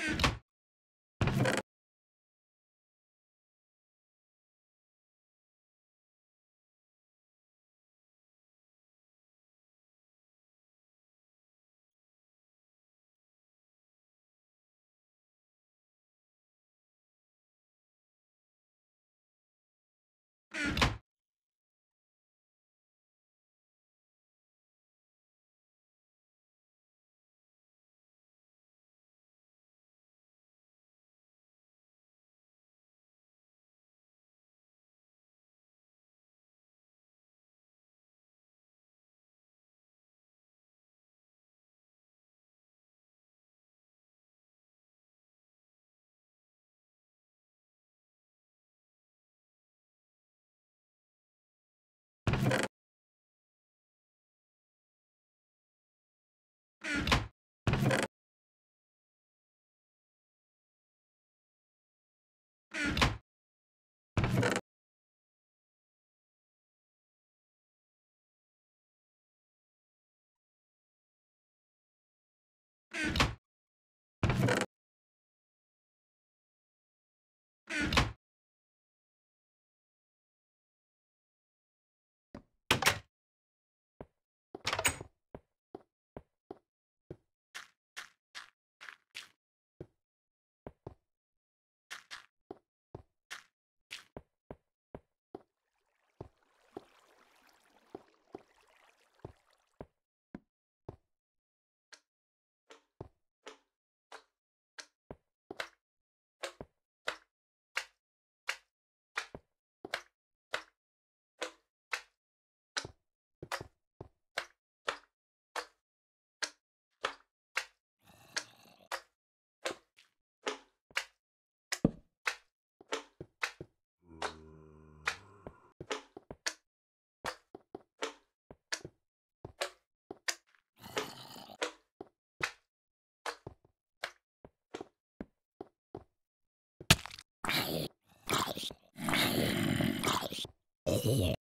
you you Here.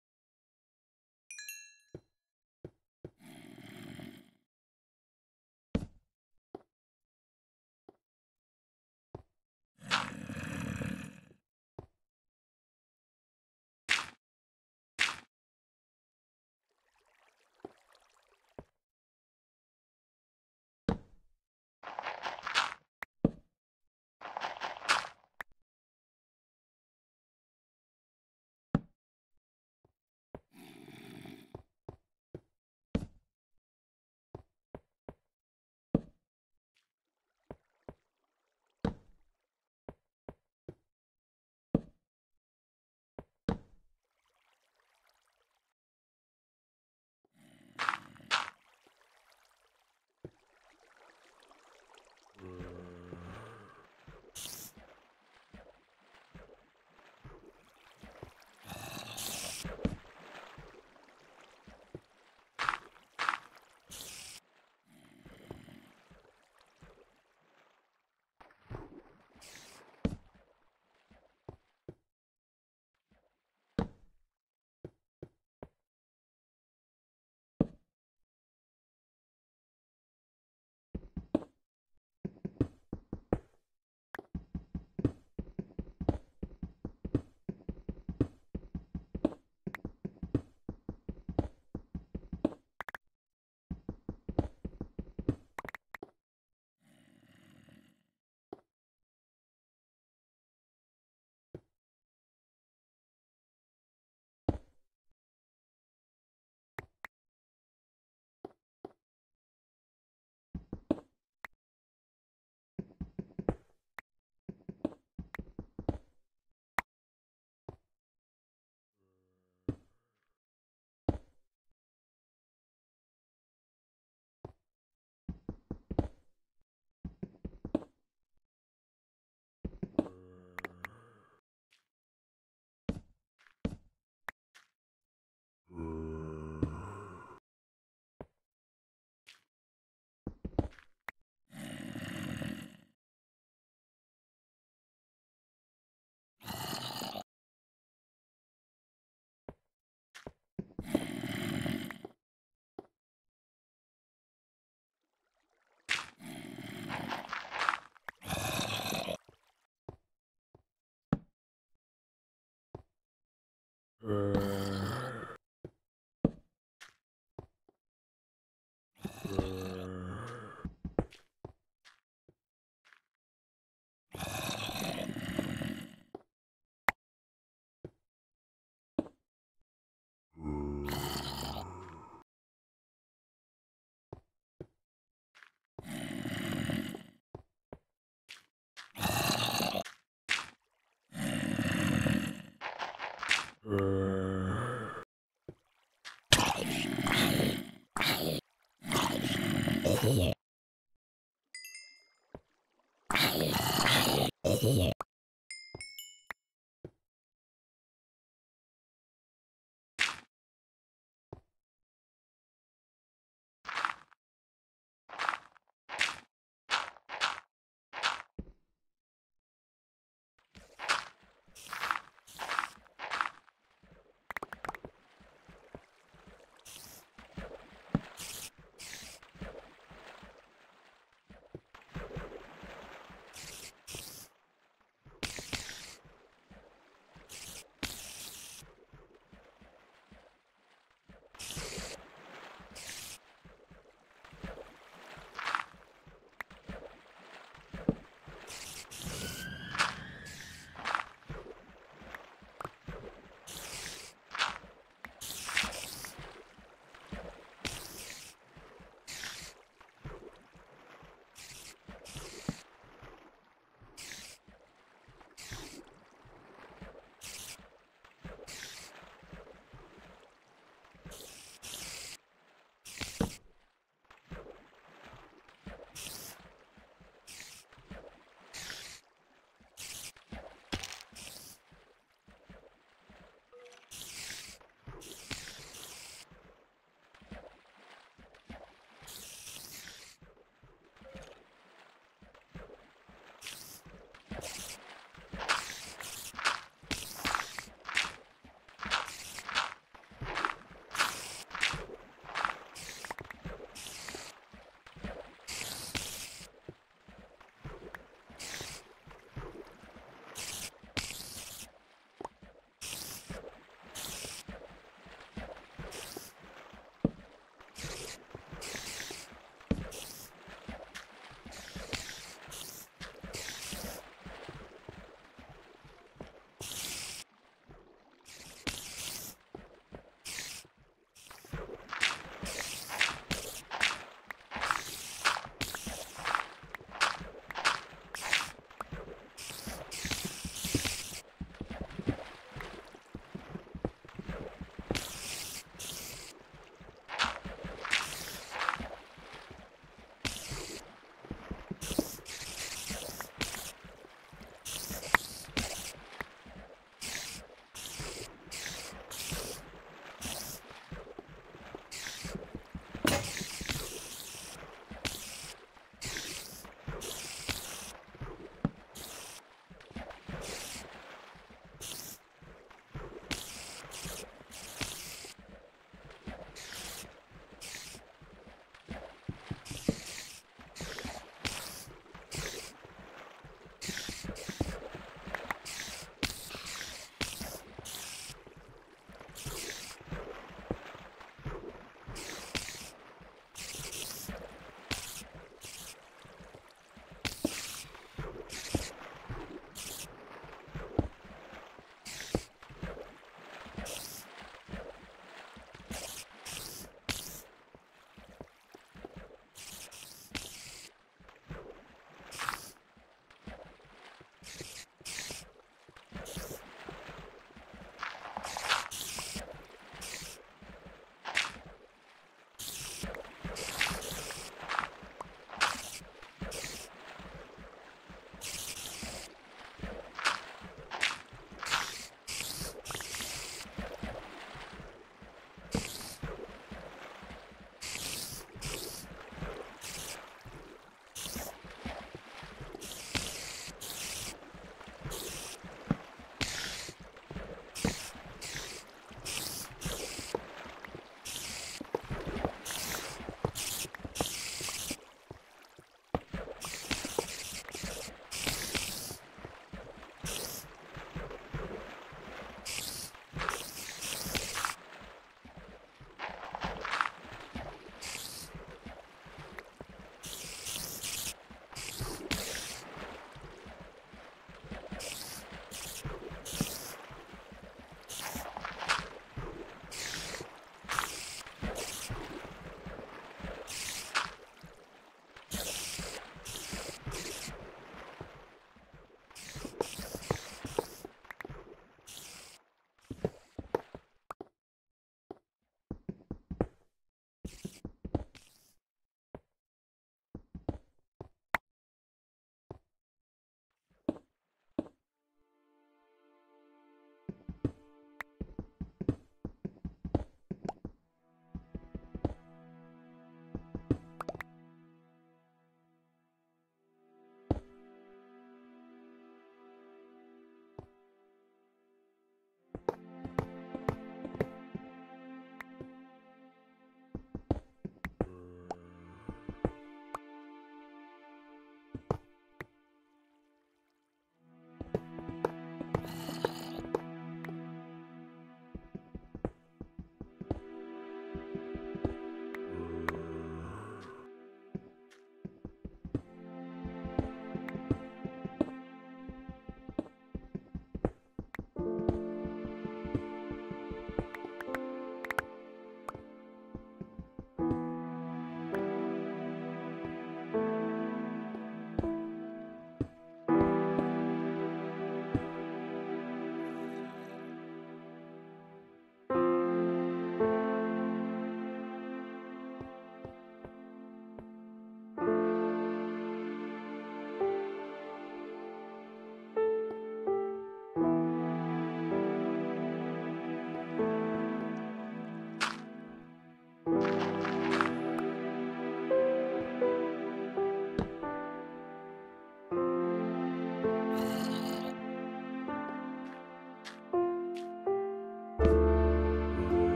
Uh... Yeah.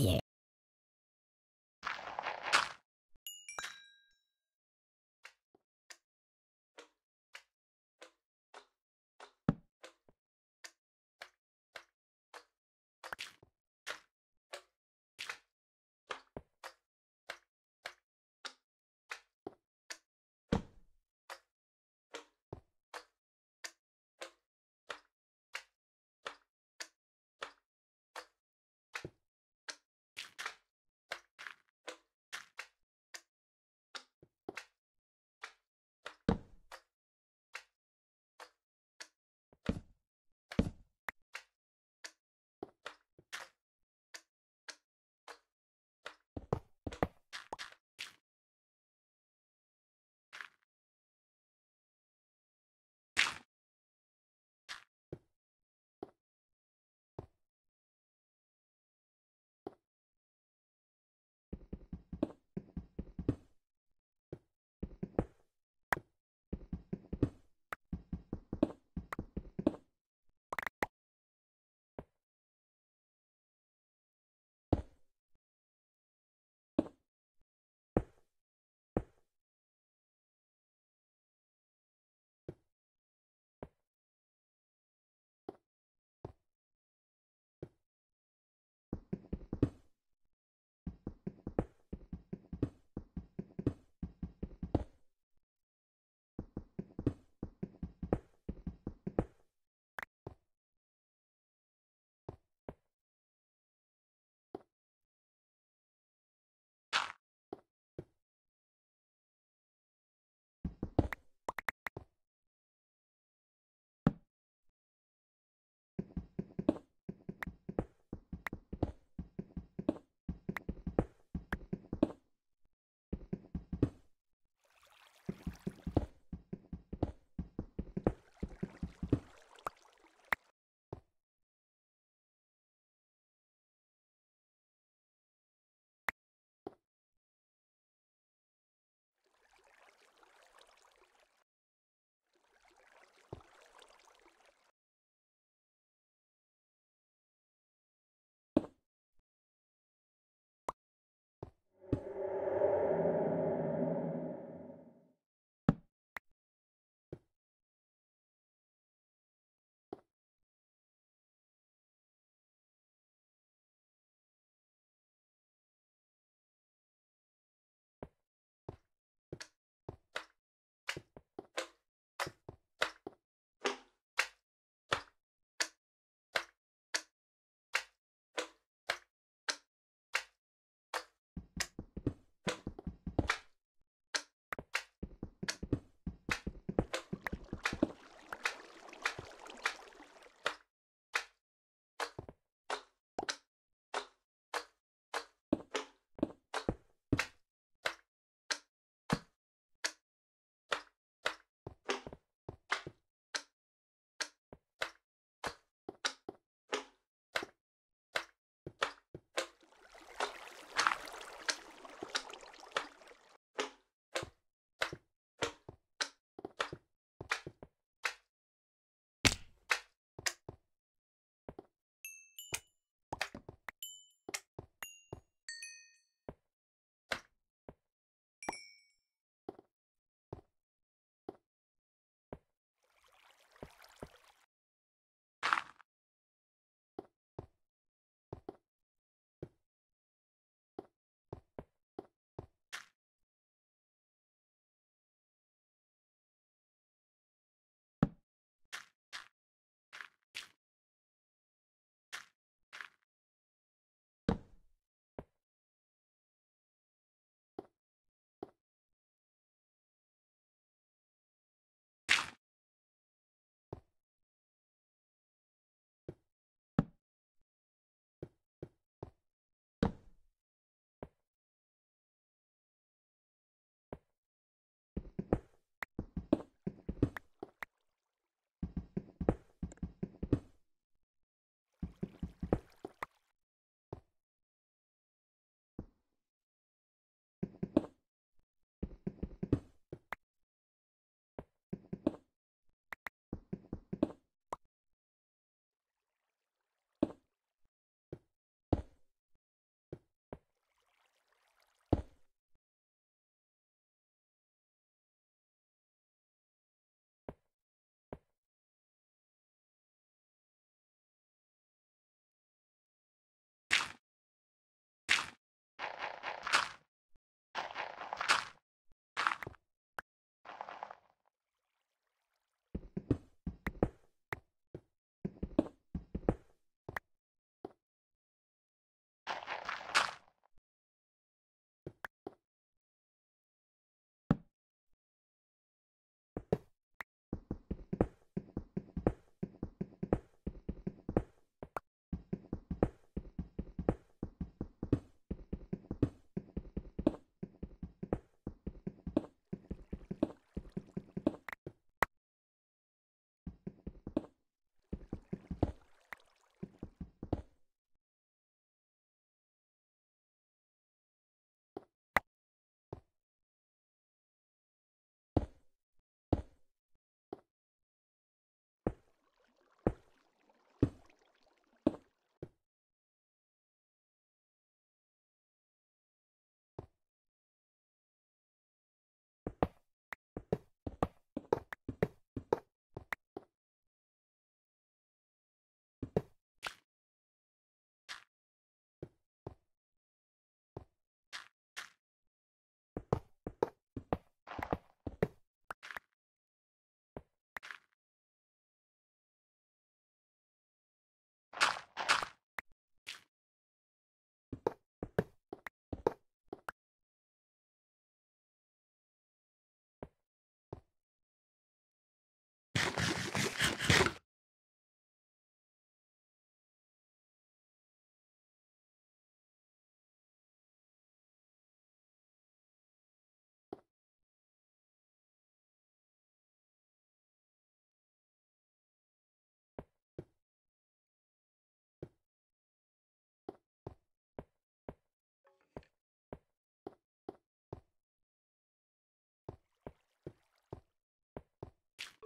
Here.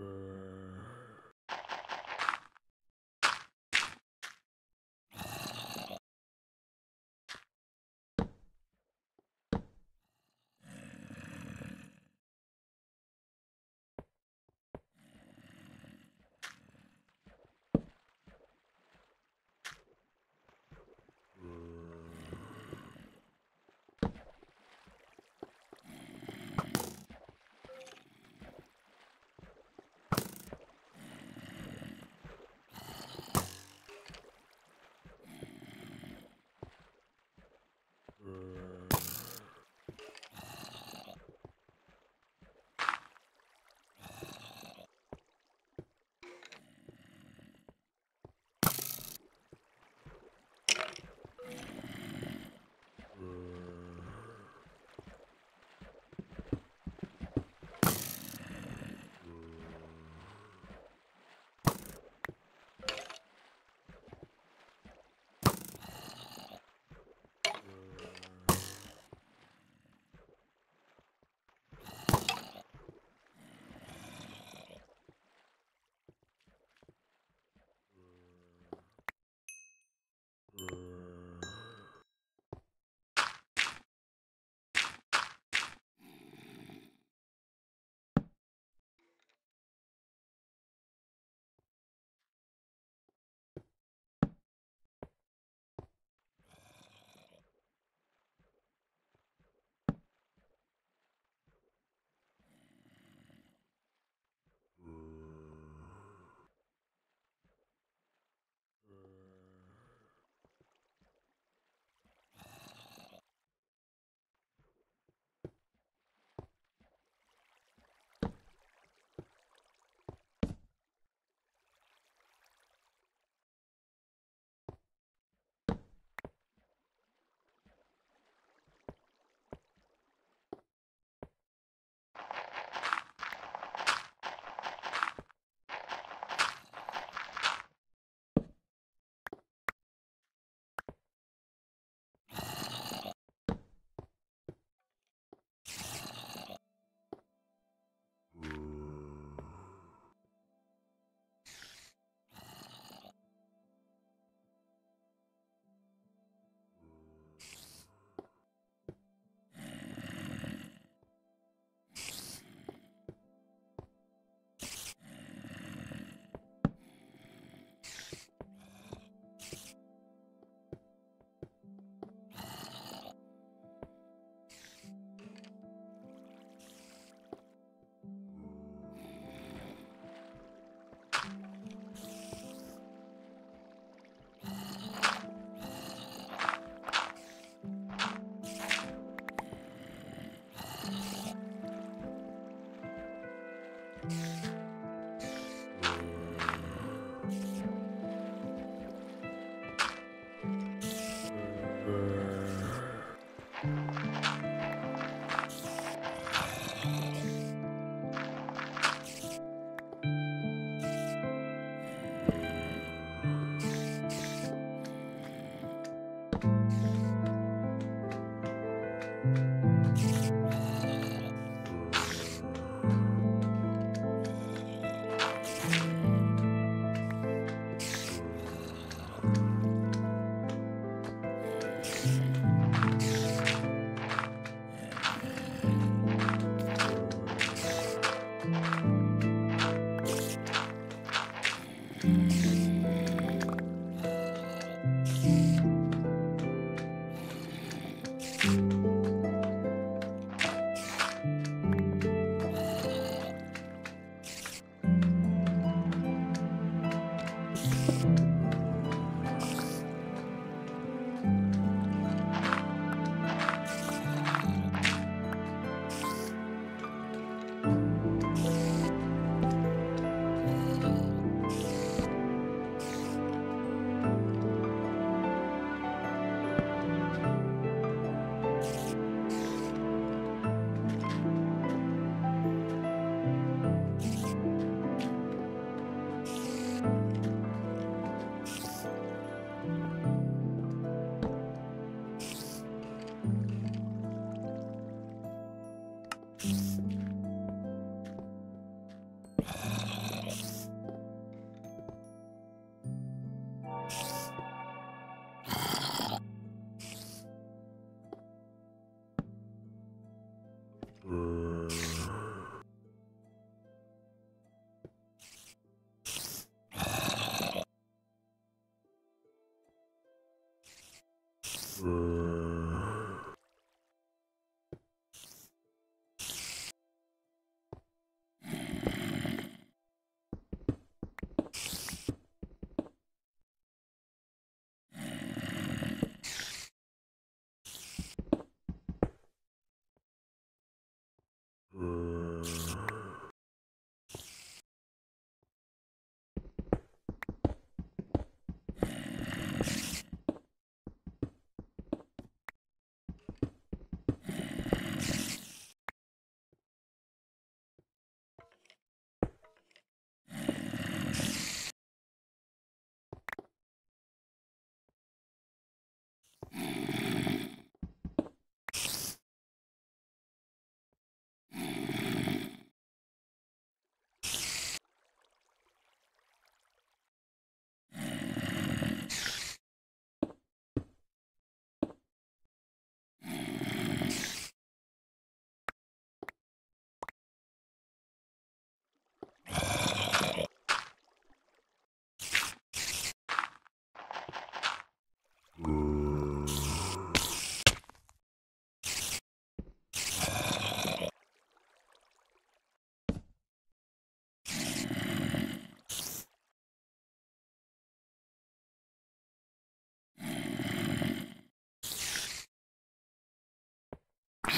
Uh... Mm.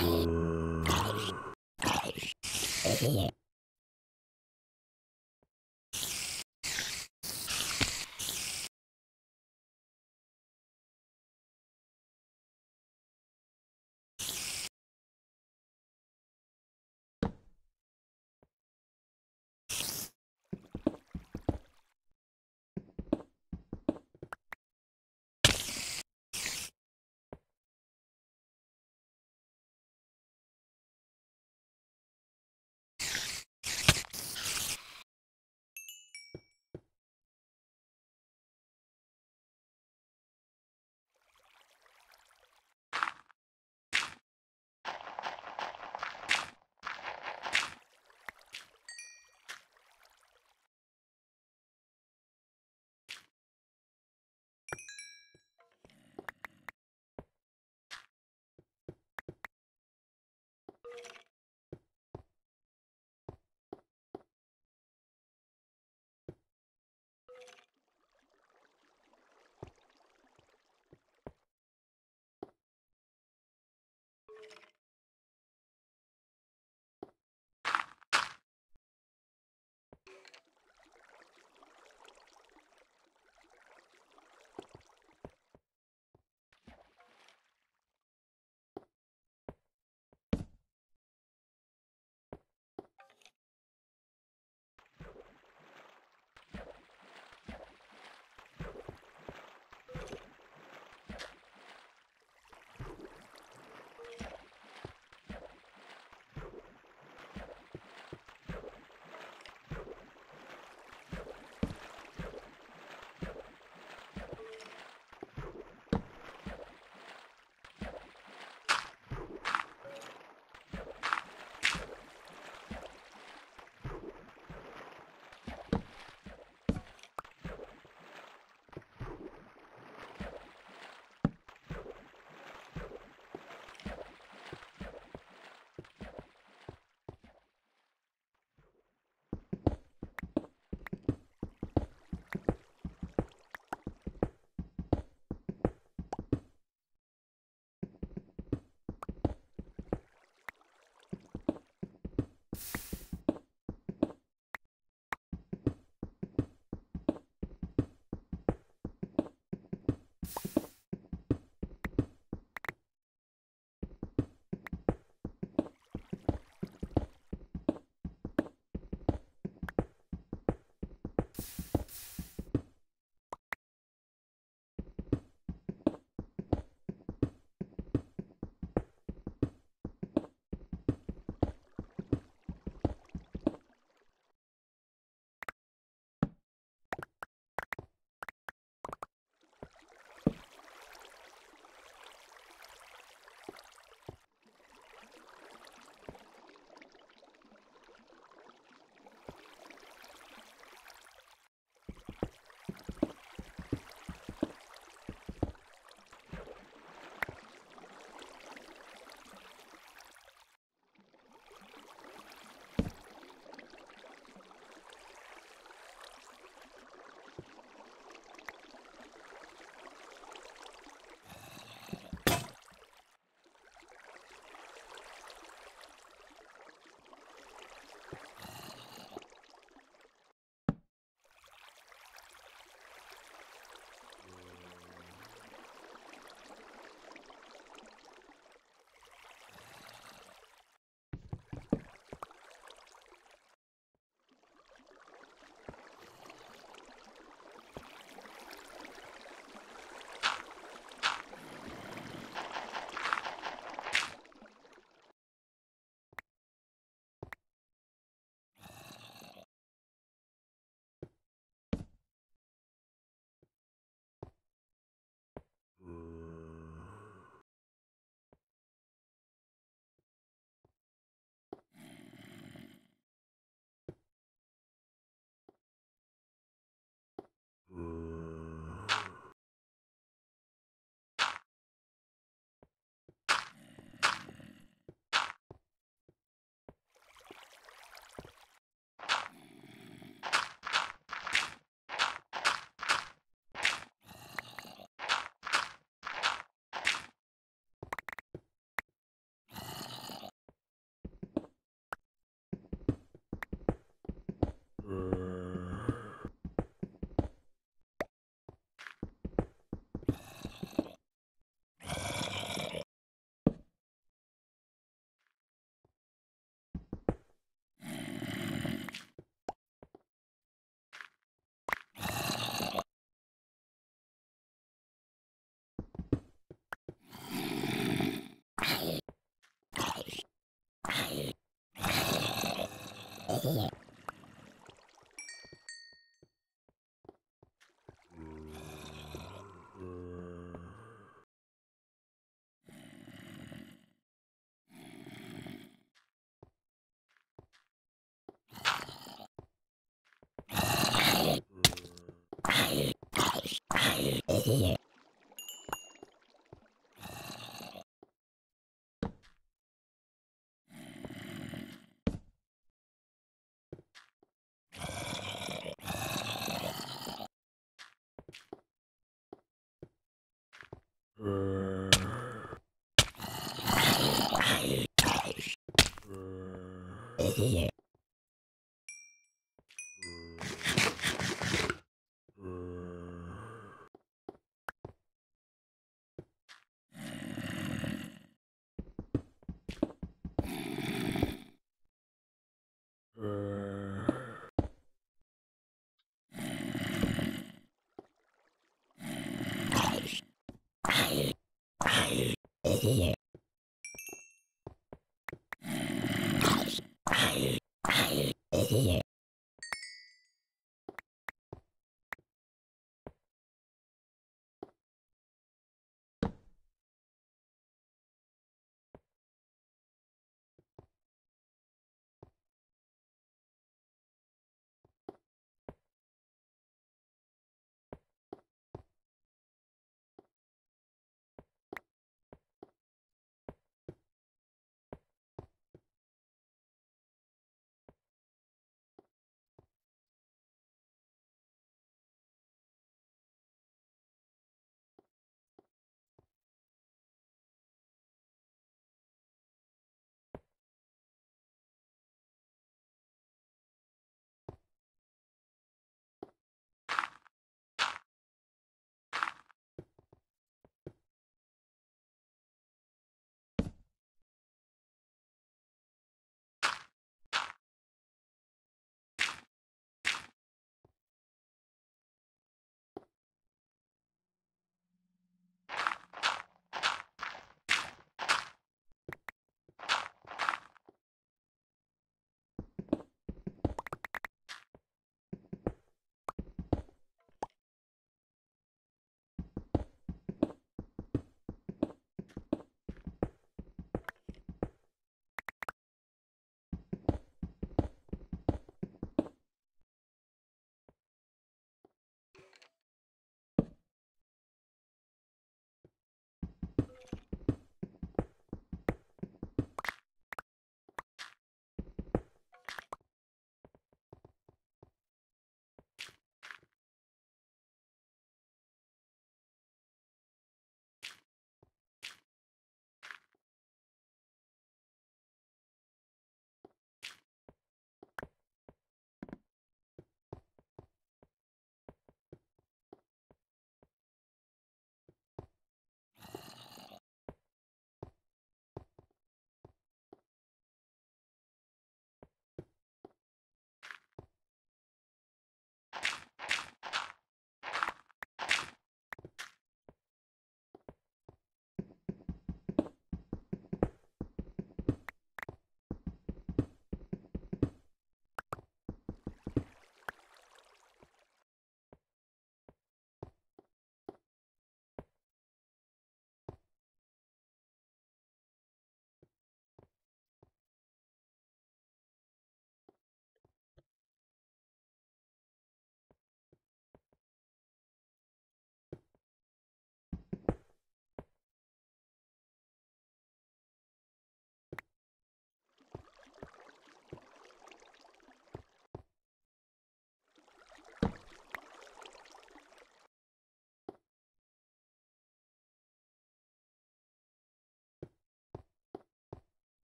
Oh, here. yeah.